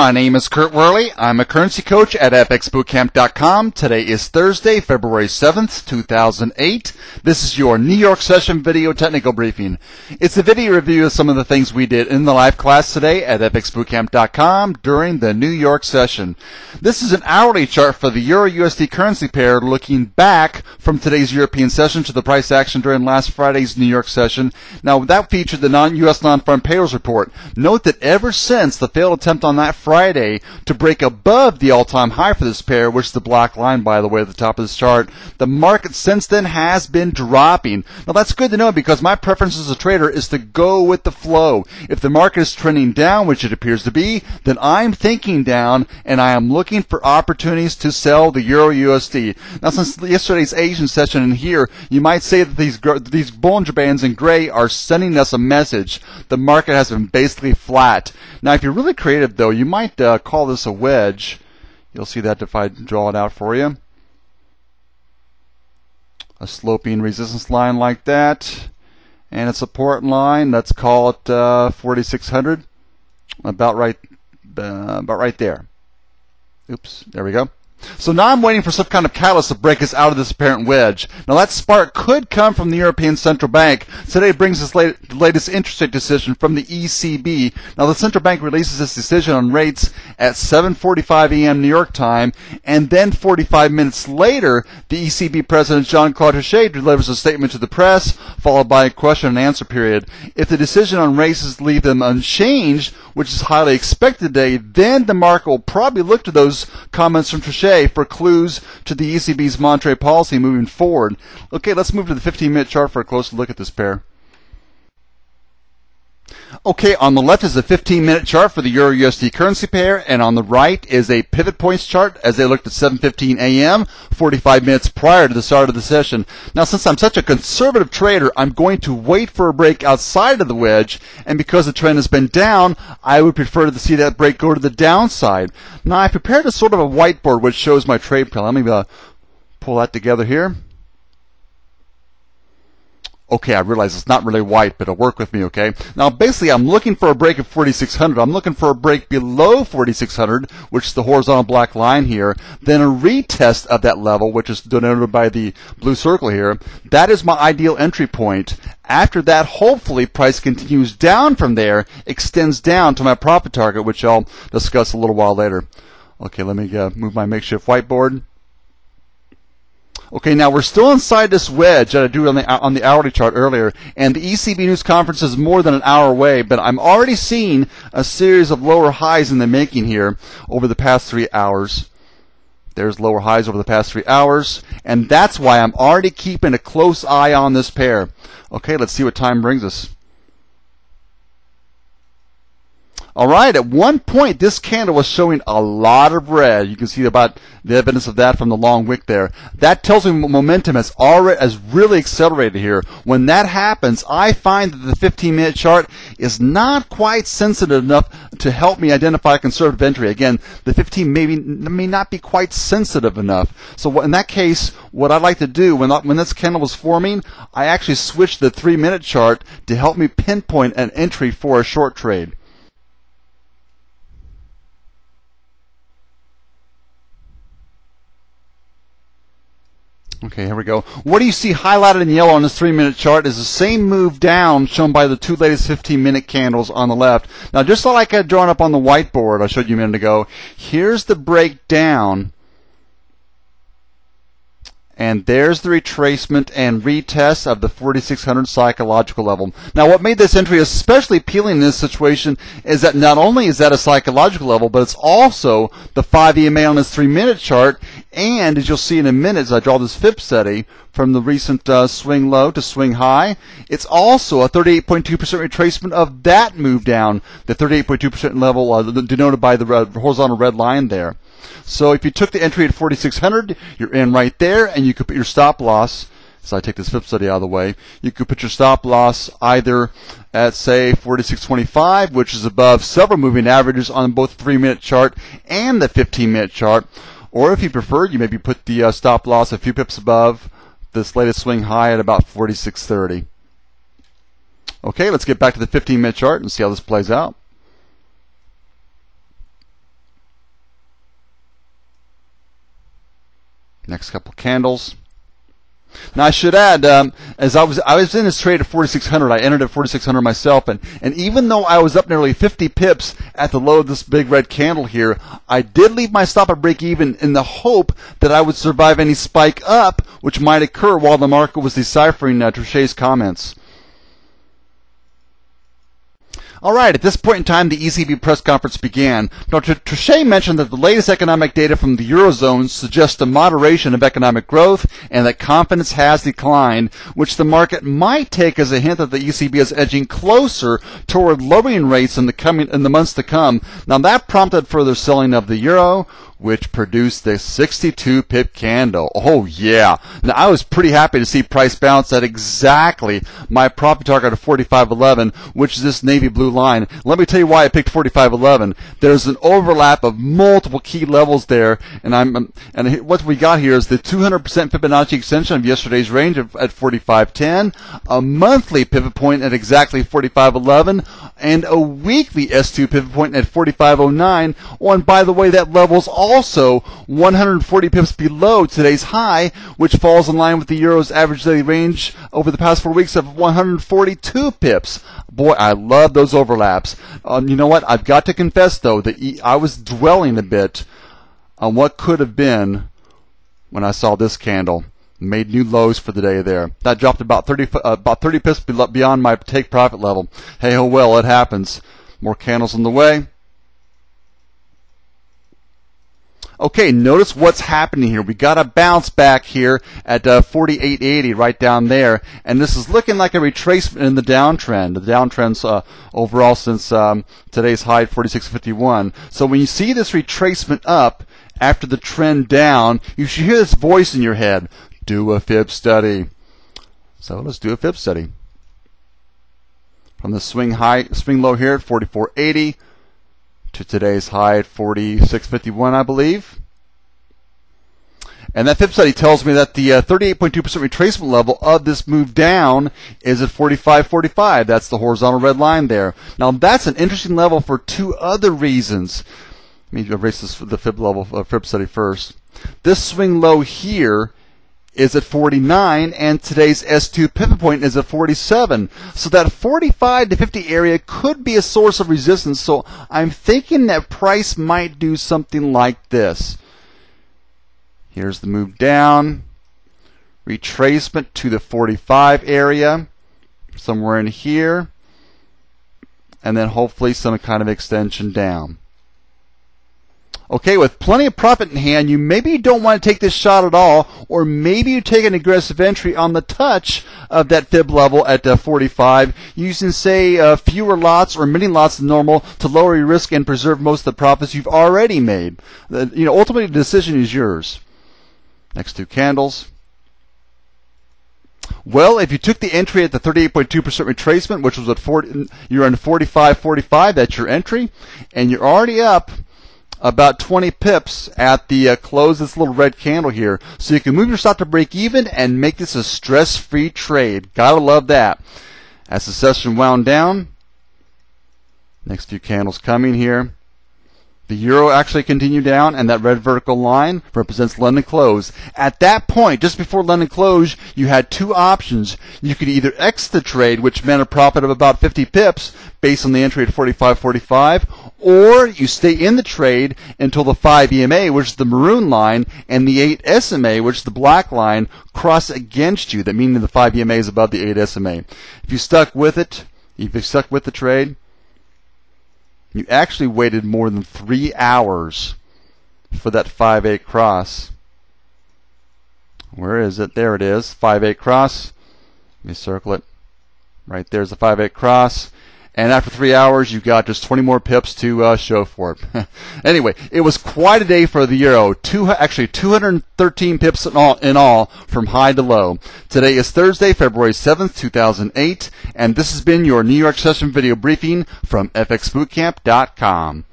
my name is Kurt Worley. I'm a currency coach at fxbootcamp.com. Today is Thursday, February 7th, 2008. This is your New York session video technical briefing. It's a video review of some of the things we did in the live class today at fxbootcamp.com during the New York session. This is an hourly chart for the Euro USD currency pair looking back from today's European session to the price action during last Friday's New York session. Now that featured the non-US non-farm payrolls report. Note that ever since the failed attempt on that Friday to break above the all-time high for this pair, which is the black line, by the way, at the top of this chart. The market since then has been dropping. Now that's good to know because my preference as a trader is to go with the flow. If the market is trending down, which it appears to be, then I'm thinking down and I am looking for opportunities to sell the Euro USD. Now since yesterday's Asian session in here, you might say that these these Bollinger Bands in gray are sending us a message. The market has been basically flat. Now if you're really creative though, you might uh, call this a wedge. You'll see that if I draw it out for you. A sloping resistance line like that. And a support line, let's call it uh, 4600. About right, uh, about right there. Oops, there we go. So now I'm waiting for some kind of catalyst to break us out of this apparent wedge. Now that spark could come from the European Central Bank. Today brings us late, latest interest rate decision from the ECB. Now the central bank releases its decision on rates at 7:45 a.m. New York time, and then 45 minutes later, the ECB President Jean-Claude Trichet delivers a statement to the press, followed by a question and answer period. If the decision on rates leave them unchanged, which is highly expected today, then the market will probably look to those comments from Trichet for clues to the ECB's monetary policy moving forward. Okay, let's move to the 15 minute chart for a closer look at this pair. Okay, on the left is a 15 minute chart for the Euro USD currency pair, and on the right is a pivot points chart as they looked at 7:15 a.m., 45 minutes prior to the start of the session. Now, since I'm such a conservative trader, I'm going to wait for a break outside of the wedge, and because the trend has been down, I would prefer to see that break go to the downside. Now, I prepared a sort of a whiteboard which shows my trade plan. Let me uh, pull that together here okay, I realize it's not really white, but it'll work with me, okay? Now, basically, I'm looking for a break of 4,600. I'm looking for a break below 4,600, which is the horizontal black line here, then a retest of that level, which is denoted by the blue circle here. That is my ideal entry point. After that, hopefully, price continues down from there, extends down to my profit target, which I'll discuss a little while later. Okay, let me uh, move my makeshift whiteboard. Okay, now we're still inside this wedge that I drew on the on the hourly chart earlier, and the ECB news conference is more than an hour away. But I'm already seeing a series of lower highs in the making here over the past three hours. There's lower highs over the past three hours, and that's why I'm already keeping a close eye on this pair. Okay, let's see what time brings us. All right, at one point, this candle was showing a lot of red. You can see about the evidence of that from the long wick there. That tells me momentum has already has really accelerated here. When that happens, I find that the 15-minute chart is not quite sensitive enough to help me identify a conservative entry. Again, the 15 maybe may not be quite sensitive enough. So in that case, what I'd like to do when when this candle was forming, I actually switched the three-minute chart to help me pinpoint an entry for a short trade. Okay, here we go. What do you see highlighted in yellow on this three minute chart is the same move down shown by the two latest 15 minute candles on the left. Now, just like I drawn up on the whiteboard I showed you a minute ago, here's the breakdown and there's the retracement and retest of the 4600 psychological level. Now, what made this entry especially appealing in this situation is that not only is that a psychological level, but it's also the 5 EMA on this 3 minute chart. And as you'll see in a minute, as I draw this fib study from the recent uh, swing low to swing high, it's also a 38.2% retracement of that move down, the 38.2% level uh, denoted by the red, horizontal red line there. So if you took the entry at 4600, you're in right there, and you could put your stop loss. So I take this fib study out of the way. You could put your stop loss either at say 4625, which is above several moving averages on both the three minute chart and the 15 minute chart. Or if you prefer, you maybe put the uh, stop loss a few pips above this latest swing high at about 46.30. Okay, let's get back to the 15-minute chart and see how this plays out. Next couple candles. Now I should add, um, as I was I was in this trade at 4600, I entered at 4600 myself, and and even though I was up nearly 50 pips at the low of this big red candle here, I did leave my stop at break even in the hope that I would survive any spike up which might occur while the market was deciphering uh, Trichet's comments. All right, at this point in time, the ECB press conference began. Dr. Trichet mentioned that the latest economic data from the Eurozone suggests a moderation of economic growth and that confidence has declined, which the market might take as a hint that the ECB is edging closer toward lowering rates in the coming in the months to come. Now that prompted further selling of the euro, which produced the 62 pip candle. Oh yeah. Now I was pretty happy to see price bounce at exactly my profit target of 45.11, which is this navy blue line. Let me tell you why I picked 45.11. There's an overlap of multiple key levels there, and I'm and what we got here is the 200% Fibonacci extension of yesterday's range of, at 45.10, a monthly pivot point at exactly 45.11, and a weekly S2 pivot point at 45.09. Oh, and by the way, that level's also 140 pips below today's high, which falls in line with the euro's average daily range over the past four weeks of 142 pips. Boy, I love those overlaps. Um, you know what? I've got to confess though that I was dwelling a bit on what could have been when I saw this candle. Made new lows for the day there. That dropped about 30, uh, about 30 pips beyond my take profit level. Hey, oh well, it happens. More candles on the way. Okay, notice what's happening here. We got a bounce back here at uh, 48.80 right down there, and this is looking like a retracement in the downtrend. The downtrend's uh, overall since um, today's high at 46.51. So when you see this retracement up after the trend down, you should hear this voice in your head: "Do a fib study." So let's do a fib study. From the swing high, swing low here at 44.80 to today's high at 46.51, I believe. And that fib study tells me that the uh, 38.2% retracement level of this move down is at 45.45. That's the horizontal red line there. Now that's an interesting level for two other reasons. Let me erase this, the fib level uh, fib study first. This swing low here is at 49 and today's S2 pivot point is at 47. So that 45 to 50 area could be a source of resistance. So I'm thinking that price might do something like this. Here's the move down, retracement to the 45 area, somewhere in here, and then hopefully some kind of extension down. Okay, with plenty of profit in hand, you maybe don't want to take this shot at all, or maybe you take an aggressive entry on the touch of that fib level at uh, 45, using say uh, fewer lots or many lots than normal to lower your risk and preserve most of the profits you've already made. You know, ultimately the decision is yours. Next two candles. Well, if you took the entry at the 38.2% retracement, which was at 40, you're on 45.45, that's your entry, and you're already up about 20 pips at the uh, close this little red candle here. So you can move your stop to break even and make this a stress-free trade. Gotta love that. As the session wound down, next few candles coming here. The euro actually continued down, and that red vertical line represents London close. At that point, just before London close, you had two options. You could either exit the trade, which meant a profit of about 50 pips based on the entry at 45.45, or you stay in the trade until the 5 EMA, which is the maroon line, and the 8 SMA, which is the black line, cross against you. That meaning the 5 EMA is above the 8 SMA. If you stuck with it, if you stuck with the trade, you actually waited more than three hours for that 5-8 cross. Where is it? There it is. 5-8 cross. Let me circle it. Right there's the 5-8 cross. And after three hours, you've got just 20 more pips to uh, show for it. anyway, it was quite a day for the euro. Two, actually, 213 pips in all, in all from high to low. Today is Thursday, February 7th, 2008, and this has been your New York session video briefing from FXBootcamp.com.